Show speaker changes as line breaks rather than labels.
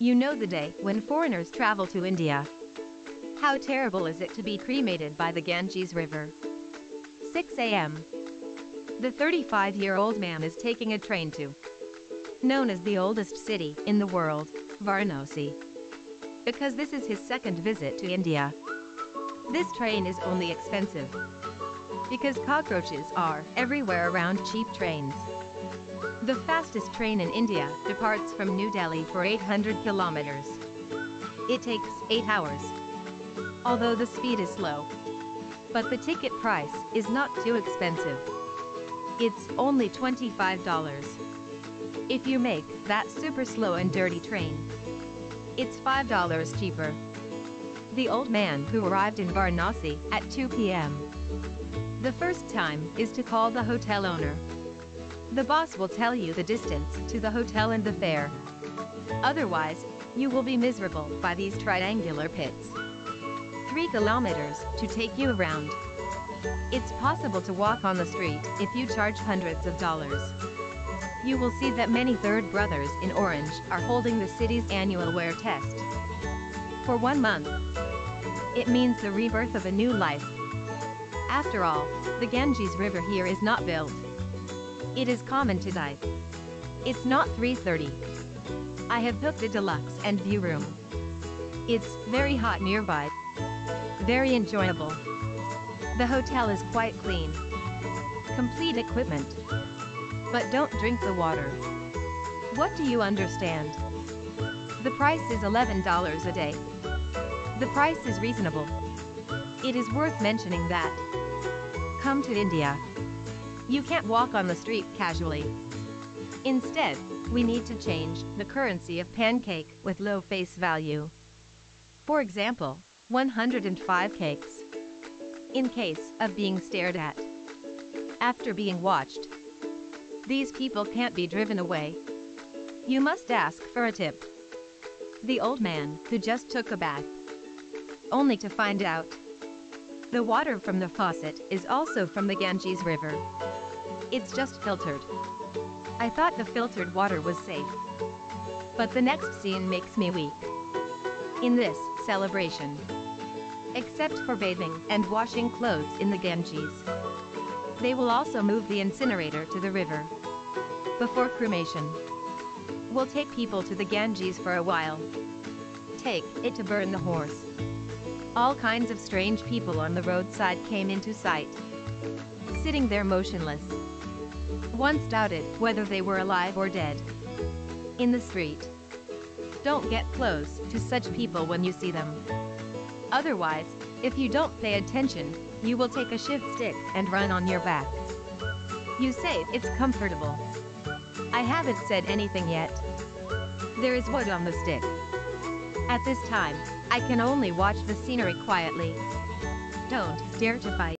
You know the day when foreigners travel to India. How terrible is it to be cremated by the Ganges River? 6 a.m. The 35-year-old man is taking a train to known as the oldest city in the world, Varanasi. Because this is his second visit to India. This train is only expensive because cockroaches are everywhere around cheap trains. The fastest train in India departs from New Delhi for 800 kilometers. It takes 8 hours. Although the speed is slow. But the ticket price is not too expensive. It's only $25. If you make that super slow and dirty train, it's $5 cheaper. The old man who arrived in Varanasi at 2 p.m. The first time is to call the hotel owner. The boss will tell you the distance to the hotel and the fare. Otherwise, you will be miserable by these triangular pits. 3 kilometers to take you around. It's possible to walk on the street if you charge hundreds of dollars. You will see that many third brothers in orange are holding the city's annual wear test. For one month. It means the rebirth of a new life. After all, the Ganges River here is not built. It is common to die. It's not 3.30. I have booked a deluxe and view room. It's very hot nearby. Very enjoyable. The hotel is quite clean. Complete equipment. But don't drink the water. What do you understand? The price is $11 a day. The price is reasonable. It is worth mentioning that. Come to India. You can't walk on the street casually. Instead, we need to change the currency of pancake with low face value. For example, 105 cakes. In case of being stared at. After being watched. These people can't be driven away. You must ask for a tip. The old man who just took a bath. Only to find out. The water from the faucet is also from the Ganges River. It's just filtered. I thought the filtered water was safe. But the next scene makes me weak. In this celebration. Except for bathing and washing clothes in the Ganges. They will also move the incinerator to the river. Before cremation. We'll take people to the Ganges for a while. Take it to burn the horse. All kinds of strange people on the roadside came into sight. Sitting there motionless once doubted whether they were alive or dead. In the street. Don't get close to such people when you see them. Otherwise, if you don't pay attention, you will take a shift stick and run on your back. You say it's comfortable. I haven't said anything yet. There is wood on the stick. At this time, I can only watch the scenery quietly. Don't dare to fight.